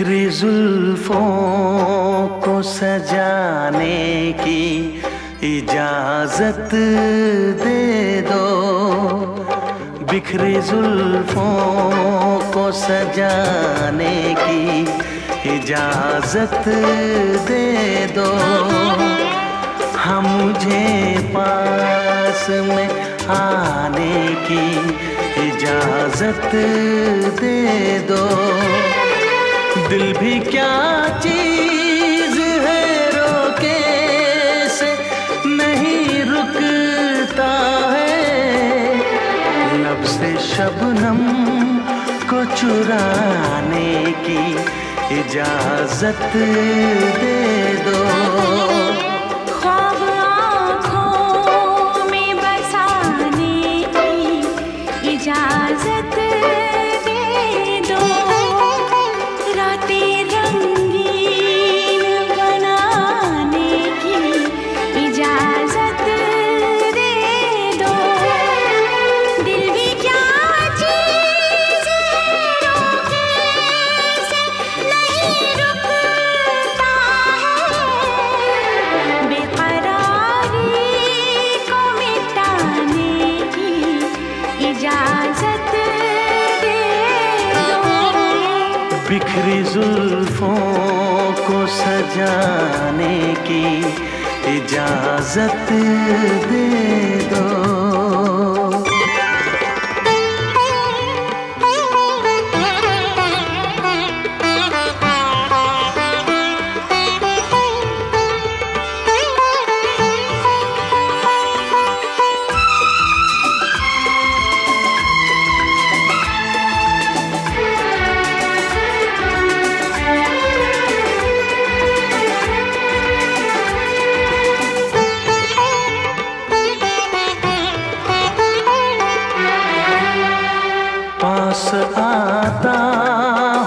जुल्फों को सजाने की इजाज़त दे दो। बिखरी जुल्फों को सजाने की इजाज़त दे दो। हम मुझे पास में आने की इजाज़त दे दो। दिल भी क्या चीज़ है रोके से नहीं रुकता है। लब से शबनम को चुराने की इजाज़त दे दो। बिखरी जुल्फों को सजाने की इजाज़त दे दो। पास आता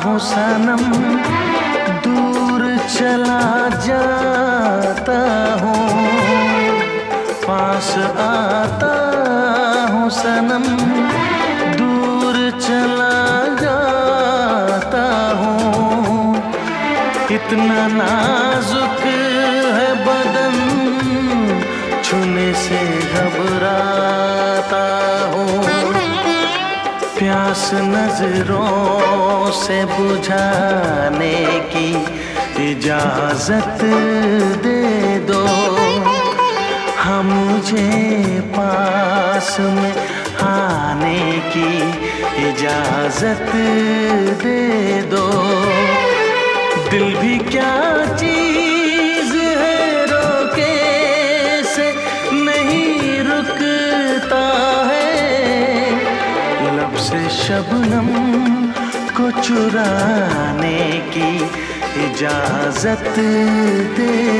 हूँ सनम, दूर चला जाता हूँ। पास आता हूँ सनम, दूर चला जाता हूँ। इतना नाजुक प्यास नज़रों से बुझाने की इजाज़त दे दो। हम मुझे पास में आने की इजाज़त दे दो। दिल भी क्या चीज़ से शबनम को चुराने की इजाज़त दे।